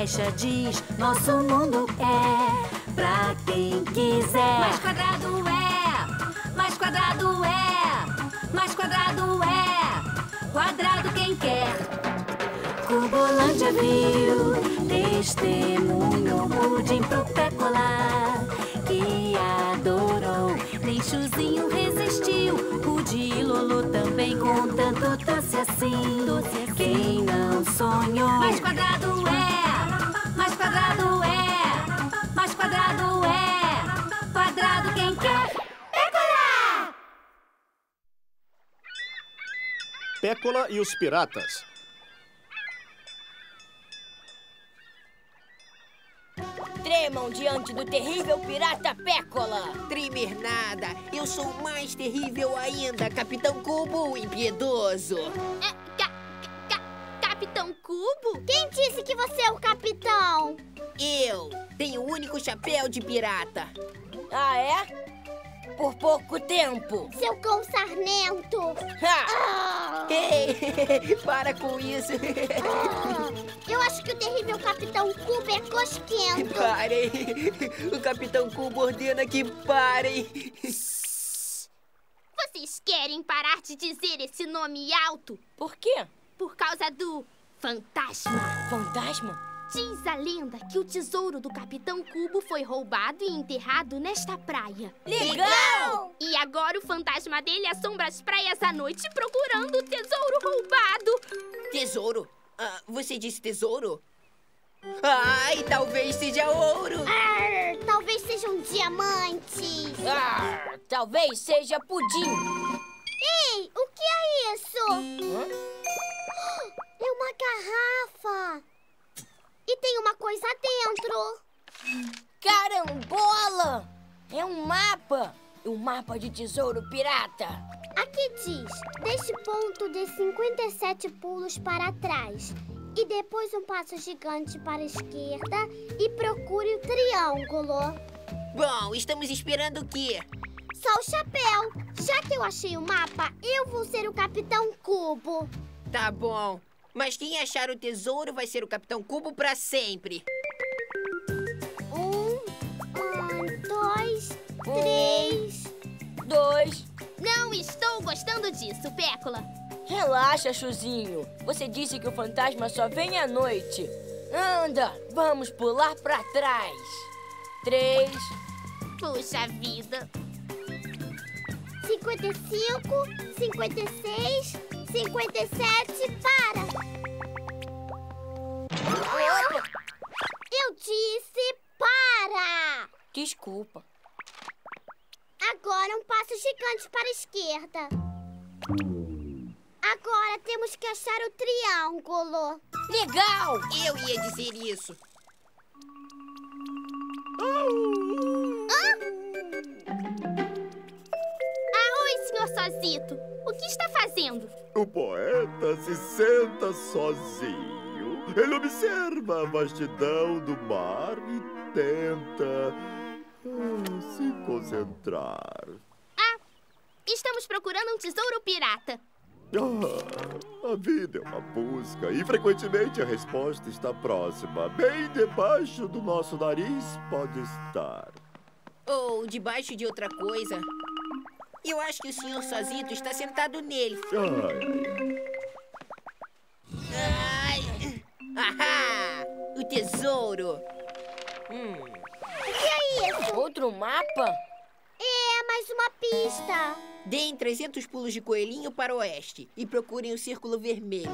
caixa diz: Nosso mundo é pra quem quiser. Mais quadrado é, mais quadrado é, mais quadrado é, quadrado quem quer. Cubolândia viu, testemunho, pudim pro Pécola, que adorou, nem chuzinho resistiu, o de Lolo também com tanto doce assim, quem não sonhou. Mais quadrado é, quadrado é, mais quadrado é, quadrado quem quer. Pécola! Pécola e os Piratas. Tremam diante do terrível pirata Pécola. Tremer nada. Eu sou mais terrível ainda, Capitão Cubo impiedoso. É, capitão Cubo? Quem disse que você é o capitão? Eu tenho o único chapéu de pirata. Ah, é? Por pouco tempo. Seu cão sarnento. Ha! Ah! Ei, para com isso. Ah! Eu acho que o terrível capitão Cubo é cosquento. Parem. O Capitão Cubo ordena que parem. Vocês querem parar de dizer esse nome alto? Por quê? Por causa do fantasma. Fantasma? Diz a lenda que o tesouro do Capitão Cubo foi roubado e enterrado nesta praia. Legal! E agora o fantasma dele assombra as praias à noite procurando o tesouro roubado. Tesouro? Ah, você disse tesouro? Ai, talvez seja ouro. Arr, talvez sejam diamantes. Ah, talvez seja pudim. Ei, o que é isso? Hã? É uma garrafa. E tem uma coisa dentro. Carambola! É um mapa! Um mapa de tesouro pirata. Aqui diz: deste ponto dê 57 pulos para trás. E depois um passo gigante para a esquerda e procure o triângulo. Bom, estamos esperando o quê? Só o chapéu. Já que eu achei o mapa, eu vou ser o Capitão Cubo. Tá bom. Mas quem achar o tesouro vai ser o Capitão Cubo pra sempre. Um, um, dois, três. Dois. Não estou gostando disso, Pécola. Relaxa, Chuzinho. Você disse que o fantasma só vem à noite. Anda, vamos pular pra trás. Três. Puxa vida. 55, 56, 57, para! Opa! Eu disse para! Desculpa. Agora um passo gigante para a esquerda. Agora temos que achar o triângulo. Legal! Eu ia dizer isso. Ah, oi, senhor Sozito. O que está fazendo? O poeta se senta sozinho. Ele observa a vastidão do mar e tenta ah, se concentrar. Estamos procurando um tesouro pirata. Ah, a vida é uma busca e frequentemente a resposta está próxima. Bem debaixo do nosso nariz pode estar. Ou debaixo de outra coisa. Eu acho que o senhor Sozito está sentado nele. Ai, Ai! Ahá! O tesouro! Hum. O que é isso? Outro mapa? É mais uma pista. Deem 300 pulos de coelhinho para o oeste e procurem o círculo vermelho.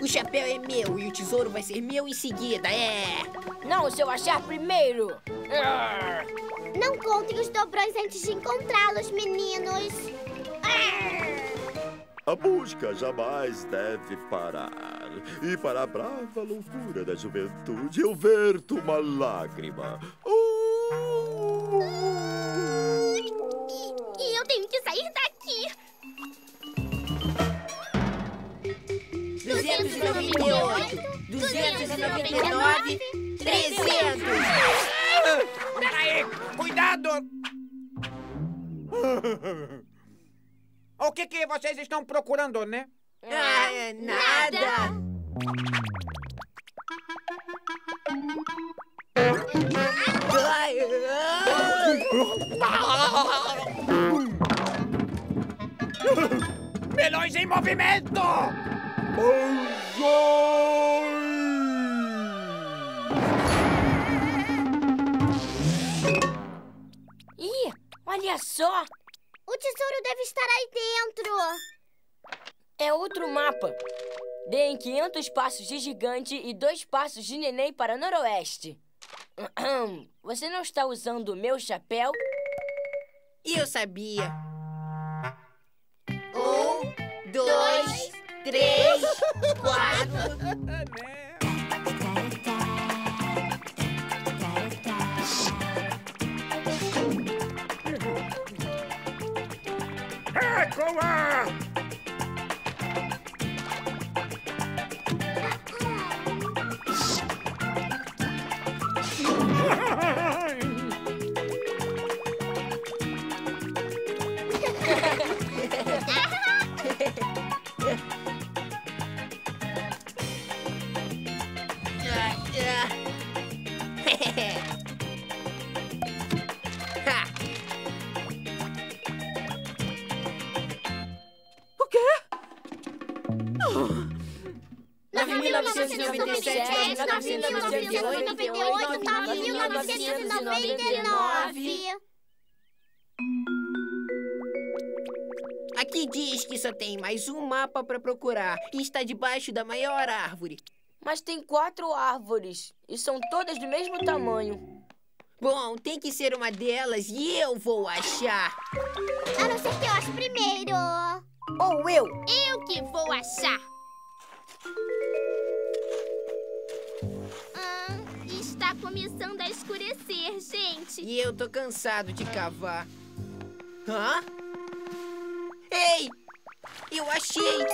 O chapéu é meu e o tesouro vai ser meu em seguida, é! Não, se eu achar primeiro. Ah, Não contem os dobrões antes de encontrá-los, meninos. a busca jamais deve parar. E para a brava loucura da juventude, eu verto uma lágrima. Uh! E, e eu tenho que sair daqui. 298, 299, 300! Cuidado! O que que vocês estão procurando, né? Ah, é nada. Melões em movimento! Ih, olha só! O tesouro deve estar aí dentro. É outro mapa. Deem 500 passos de gigante e dois passos de neném para noroeste. Você não está usando o meu chapéu? E eu sabia. Um, dois, três, quatro. 9.997, 9.998, 9.999. Aqui diz que só tem mais um mapa para procurar e está debaixo da maior árvore. Mas tem quatro árvores e são todas do mesmo tamanho. Bom, tem que ser uma delas e eu vou achar. A não ser que eu ache primeiro. Ou eu! Eu que vou achar. Começando a escurecer, gente. E eu tô cansado de cavar. Hã? Ei! Eu achei!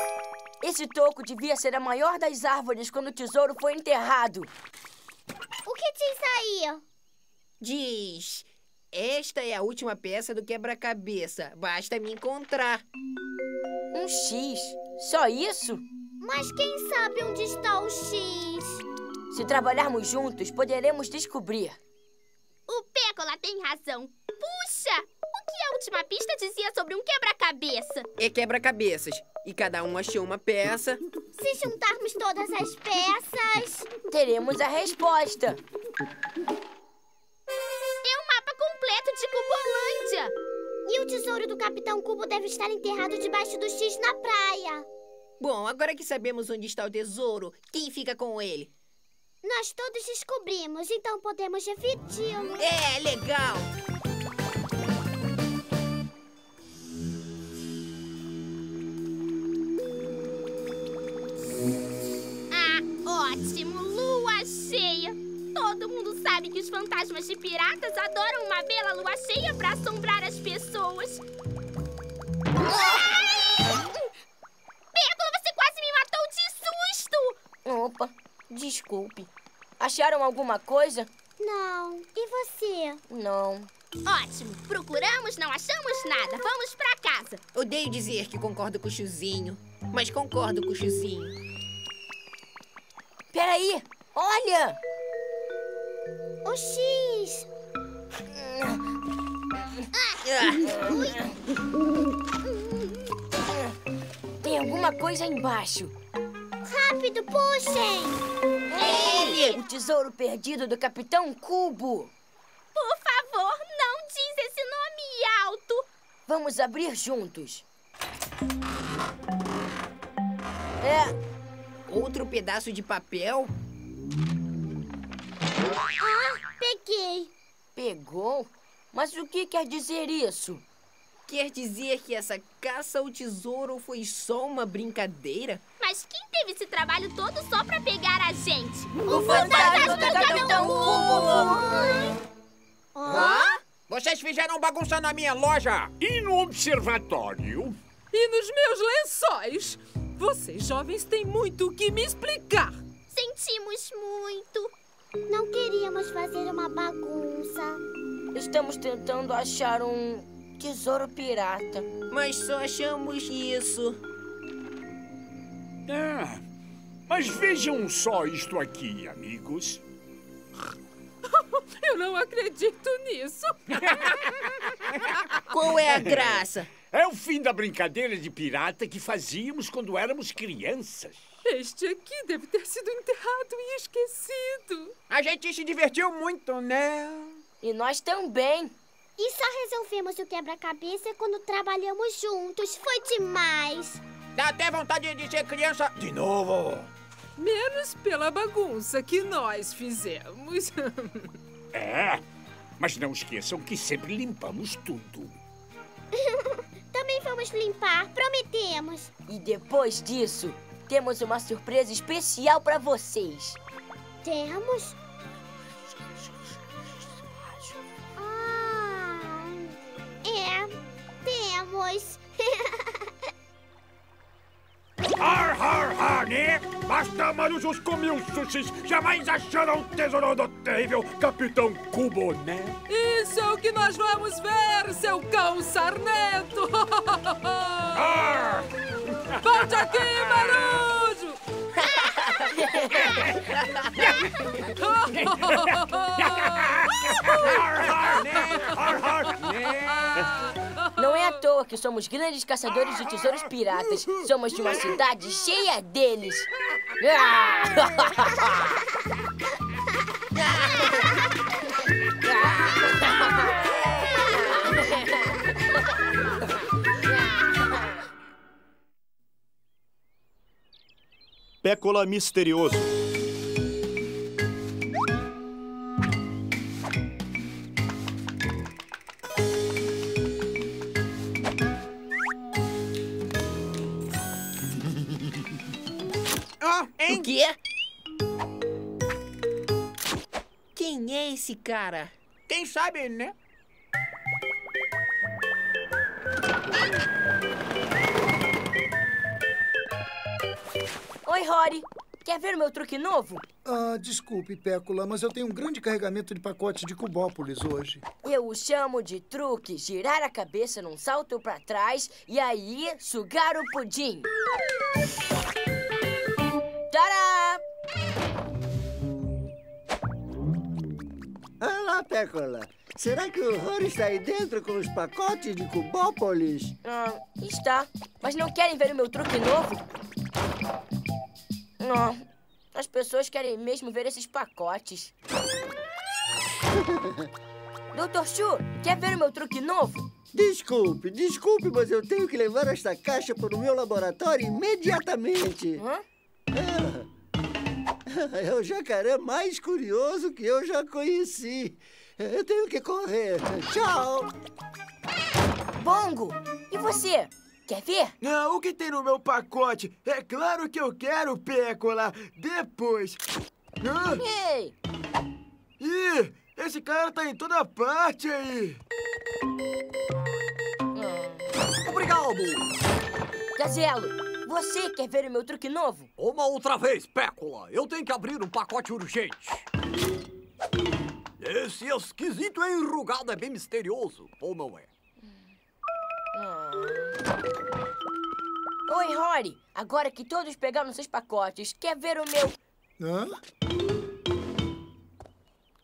Esse toco devia ser a maior das árvores quando o tesouro foi enterrado. O que diz aí? Diz: Esta é a última peça do quebra-cabeça. Basta me encontrar. Um X. Só isso? Mas quem sabe onde está o X? Se trabalharmos juntos, poderemos descobrir. O Pécola tem razão. Puxa! O que a última pista dizia sobre um quebra-cabeça? É quebra-cabeças. E cada um achou uma peça. Se juntarmos todas as peças. Teremos a resposta. É um mapa completo de Cubolândia! E o tesouro do Capitão Cubo deve estar enterrado debaixo do X na praia. Bom, agora que sabemos onde está o tesouro, quem fica com ele? Nós todos descobrimos, então podemos dividi-lo. É, legal! Ah, ótimo! Lua cheia! Todo mundo sabe que os fantasmas de piratas adoram uma bela lua cheia para assombrar as pessoas. Ai! Pérola, você quase me matou de susto! Opa, desculpe. Acharam alguma coisa? Não. E você? Não. Ótimo! Procuramos, não achamos nada. Vamos pra casa. Odeio dizer que concordo com o Chuzinho, mas concordo com o Chuzinho. Peraí! Olha! O X! Tem alguma coisa embaixo. Rápido, puxem! Ele! O tesouro perdido do Capitão Cubo. Por favor, não diz esse nome alto. Vamos abrir juntos. É, Outro pedaço de papel? Ah, peguei. pegou? Mas o que quer dizer isso? Quer dizer que essa caça ao tesouro foi só uma brincadeira? Mas quem teve esse trabalho todo só pra pegar a gente? O fantasma do Capitão! Hã? Vocês fizeram bagunça na minha loja! E no observatório? E nos meus lençóis? Vocês jovens têm muito o que me explicar. Sentimos muito. Não queríamos fazer uma bagunça. Estamos tentando achar um tesouro pirata. Mas só achamos isso. Ah, mas vejam só isto aqui, amigos. Eu não acredito nisso. Qual é a graça? É o fim da brincadeira de pirata que fazíamos quando éramos crianças. Este aqui deve ter sido enterrado e esquecido. A gente se divertiu muito, né? E nós também. E só resolvemos o quebra-cabeça quando trabalhamos juntos. Foi demais. Dá até vontade de ser criança de novo. Menos pela bagunça que nós fizemos. É, mas não esqueçam que sempre limpamos tudo. Também vamos limpar, prometemos. E depois disso, temos uma surpresa especial para vocês. Temos? Ah, é, temos. Né? Basta marujos comiam sushis, jamais acharam o tesouro do terrível Capitão Cubo, né? Isso é o que nós vamos ver, seu cão sarnento! Har! Volte aqui, Marujo! Né? Né? Não é à toa que somos grandes caçadores de tesouros piratas. Somos de uma cidade cheia deles. Pécola misterioso. Cara? Quem sabe, né? Oi, Rory. Quer ver o meu truque novo? Ah, desculpe, Pécula, mas eu tenho um grande carregamento de pacotes de Cubópolis hoje. Eu o chamo de truque girar a cabeça num salto pra trás e aí sugar o pudim. Pécola. Será que o Rory está aí dentro com os pacotes de Cubópolis? Ah, está. Mas não querem ver o meu truque novo? Não. As pessoas querem mesmo ver esses pacotes. Doutor Chu, quer ver o meu truque novo? Desculpe, desculpe, mas eu tenho que levar esta caixa para o meu laboratório imediatamente. Hã? Ah, É o jacaré mais curioso que eu já conheci. Eu tenho que correr. Tchau! Bongo, e você? Quer ver? Ah, o que tem no meu pacote? É claro que eu quero, Pécola. Depois. Ah, Ei! ih, esse cara tá em toda parte aí. Obrigado! Gazelo, você quer ver o meu truque novo? Uma outra vez, Pécola. Eu tenho que abrir um pacote urgente. Esse esquisito e enrugado é bem misterioso, ou não é? Oi, Rory. Agora que todos pegaram seus pacotes, quer ver o meu... Hã?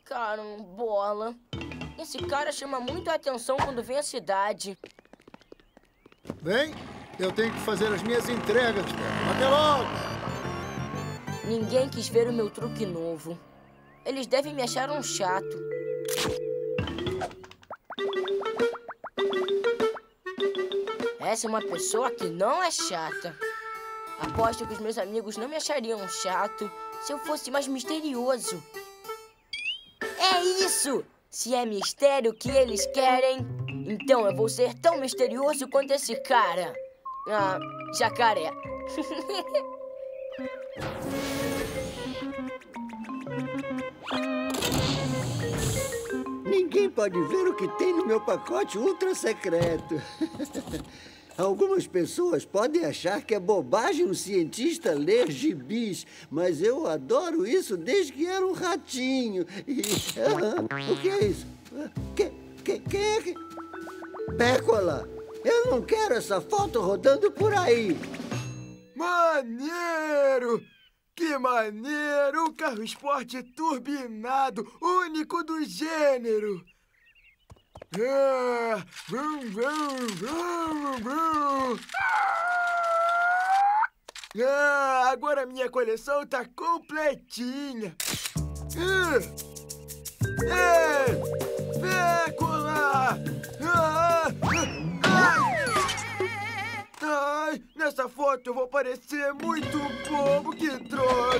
Carambola. Esse cara chama muito a atenção quando vem à cidade. Bem, eu tenho que fazer as minhas entregas, Pécula. Até logo! Ninguém quis ver o meu truque novo. Eles devem me achar um chato. Essa é uma pessoa que não é chata. Aposto que os meus amigos não me achariam chato se eu fosse mais misterioso. É isso! Se é mistério que eles querem, então eu vou ser tão misterioso quanto esse cara. Ah, jacaré. Ninguém pode ver o que tem no meu pacote ultra secreto. Algumas pessoas podem achar que é bobagem um cientista ler gibis, mas eu adoro isso desde que era um ratinho. E, ah, o que é isso? Ah, Que, que, quem é que... Pécola, eu não quero essa foto rodando por aí. Maneiro! Que maneiro! Um carro esporte turbinado, único do gênero! Ah, vrum, vrum, vrum. Ah, agora minha coleção tá completinha! Ah! Ai, nessa foto eu vou parecer muito bobo, que droga!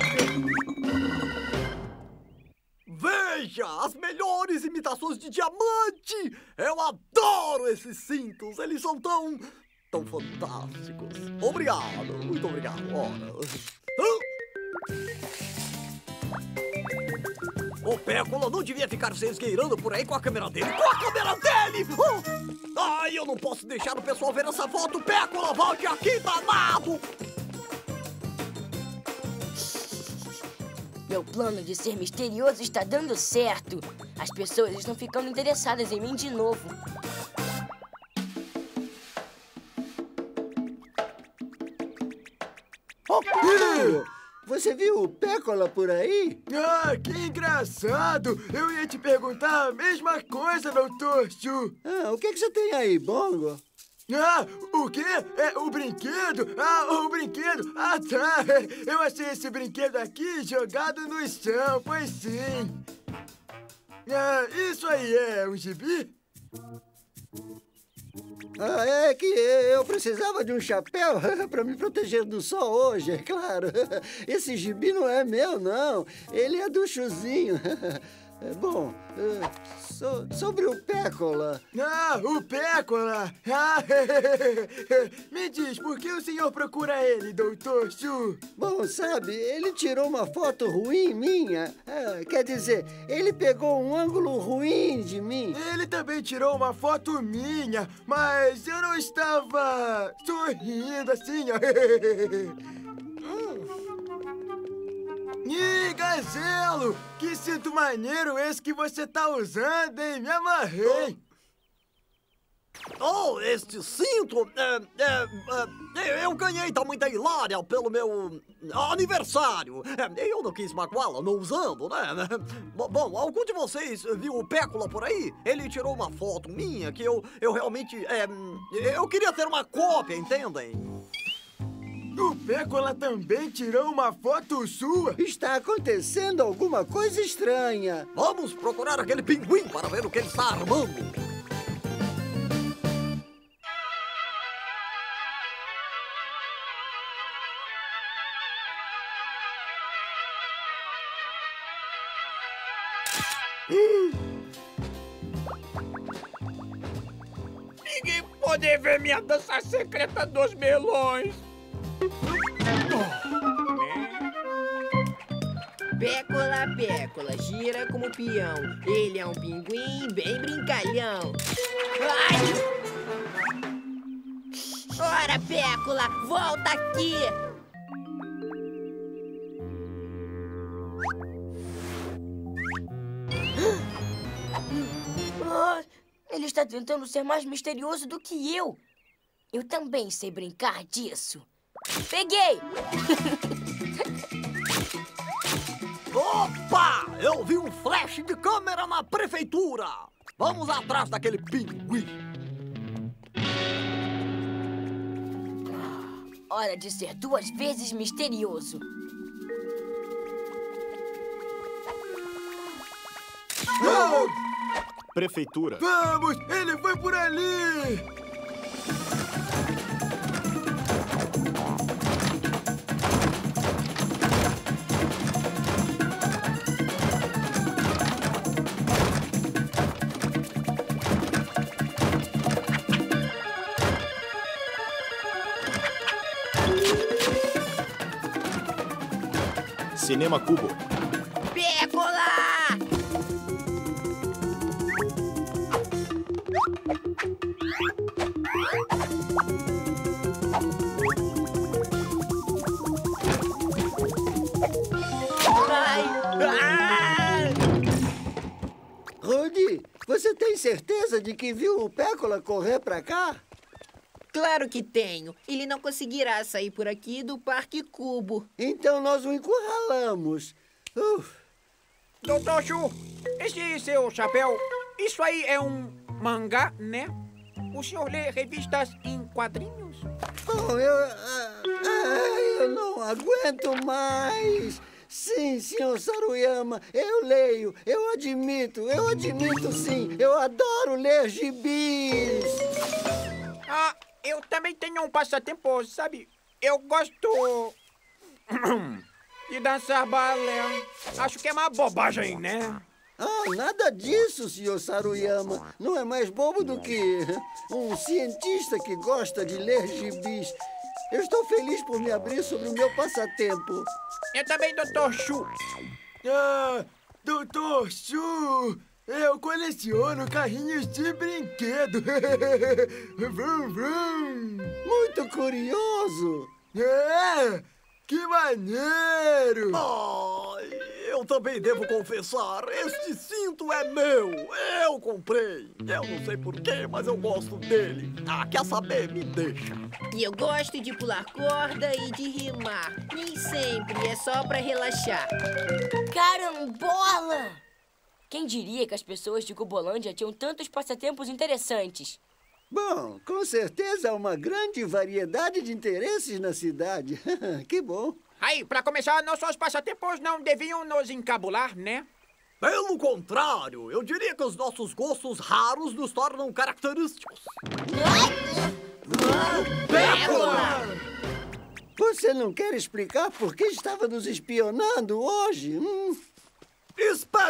Veja, as melhores imitações de diamante! Eu adoro esses cintos, eles são tão... tão fantásticos. Obrigado, muito obrigado. Ora... O Pécola não devia ficar se esgueirando por aí com a câmera dele. Com a câmera dele! Eu não posso deixar o pessoal ver essa foto. Pécola, volte aqui, danado! Meu plano de ser misterioso está dando certo. As pessoas estão ficando interessadas em mim de novo. Você viu o Pécola por aí? Ah, que engraçado! Eu ia te perguntar a mesma coisa, doutor Chu. Ah, o que, que você tem aí, Bongo? Ah, o quê? É o brinquedo? Ah, o brinquedo! Ah, tá! Eu achei esse brinquedo aqui jogado no chão, pois sim. Ah, isso aí é um gibi? Ah, é que eu precisava de um chapéu para me proteger do sol hoje, é claro. Esse gibi não é meu, não. Ele é do Chuzinho. Bom, so, sobre o Pécola. Ah, o Pécola! Ah, me diz, por que o senhor procura ele, doutor Chu? Bom, sabe, ele tirou uma foto ruim minha. Ah, quer dizer, ele pegou um ângulo ruim de mim. Ele também tirou uma foto minha, mas eu não estava sorrindo assim, ó. Ih, Gazelo! Que cinto maneiro esse que você tá usando, hein? Me amarrei! Oh, este cinto! É, é, é, eu ganhei da mãe da Hilária pelo meu aniversário. É, eu não quis magoá-la não usando, né? Bom, algum de vocês viu o Pécula por aí? Ele tirou uma foto minha que eu, eu realmente... É, eu queria ter uma cópia, entendem? O Pécola também tirou uma foto sua? Está acontecendo alguma coisa estranha. Vamos procurar aquele pinguim para ver o que ele está armando. Ninguém pode ver minha dança secreta dos melões. Pécola, pécola, gira como peão. Ele é um pinguim bem brincalhão. Ai! Ora, pécola, volta aqui! Ah, ele está tentando ser mais misterioso do que eu. Eu também sei brincar disso. Peguei! Opa! Eu vi um flash de câmera na prefeitura! Vamos atrás daquele pinguim! Hora de ser duas vezes misterioso. Prefeitura. Vamos! Ele foi por ali! Cinema Cubo. Pécola! Ai! Ah! Rudy, você tem certeza de que viu o Pécola correr pra cá? Claro que tenho. Ele não conseguirá sair por aqui do Parque Cubo. Então nós o encurralamos. Uf. Doutor Chu, esse seu chapéu, isso aí é um mangá, né? O senhor lê revistas em quadrinhos? Oh, eu. ah, ah, eu não aguento mais. Sim, senhor Saruyama, eu leio, eu admito, eu admito sim. Eu adoro ler gibis. Ah, eu também tenho um passatempo, sabe? Eu gosto de dançar balé. Acho que é uma bobagem, né? Ah, nada disso, senhor Saruyama. Não é mais bobo do que um cientista que gosta de ler gibis. Eu estou feliz por me abrir sobre o meu passatempo. Eu também, doutor Chu. Ah, doutor Chu, eu coleciono carrinhos de brinquedo. vrum, vrum. Muito curioso. É, que maneiro. Ai, eu também devo confessar, este cinto é meu. Eu comprei. Eu não sei porquê, mas eu gosto dele. Ah, quer saber? Me deixa. E eu gosto de pular corda e de rimar. Nem sempre, é só pra relaxar. Carambola! Quem diria que as pessoas de Cubolândia tinham tantos passatempos interessantes? Bom, com certeza há uma grande variedade de interesses na cidade. que bom. Aí, pra começar, nossos passatempos não deviam nos encabular, né? Pelo contrário, eu diria que os nossos gostos raros nos tornam característicos. Pérola! Você não quer explicar por que estava nos espionando hoje? Hum?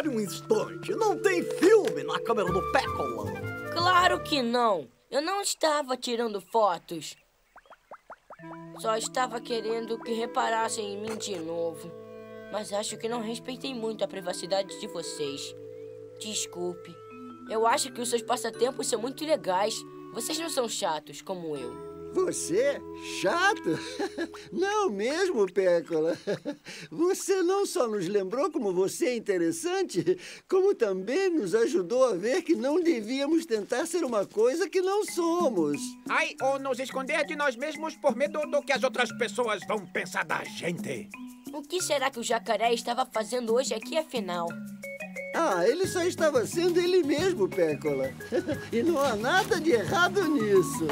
Espere um instante, não tem filme na câmera do Pécola. Claro que não! Eu não estava tirando fotos. Só estava querendo que reparassem em mim de novo. Mas acho que não respeitei muito a privacidade de vocês. Desculpe. Eu acho que os seus passatempos são muito legais. Vocês não são chatos como eu. Você? Chato? Não mesmo, Pécola. Você não só nos lembrou como você é interessante, como também nos ajudou a ver que não devíamos tentar ser uma coisa que não somos. Ai, ou nos esconder de nós mesmos por medo do que as outras pessoas vão pensar da gente. O que será que o jacaré estava fazendo hoje aqui, afinal? Ah, ele só estava sendo ele mesmo, Pécola. E não há nada de errado nisso.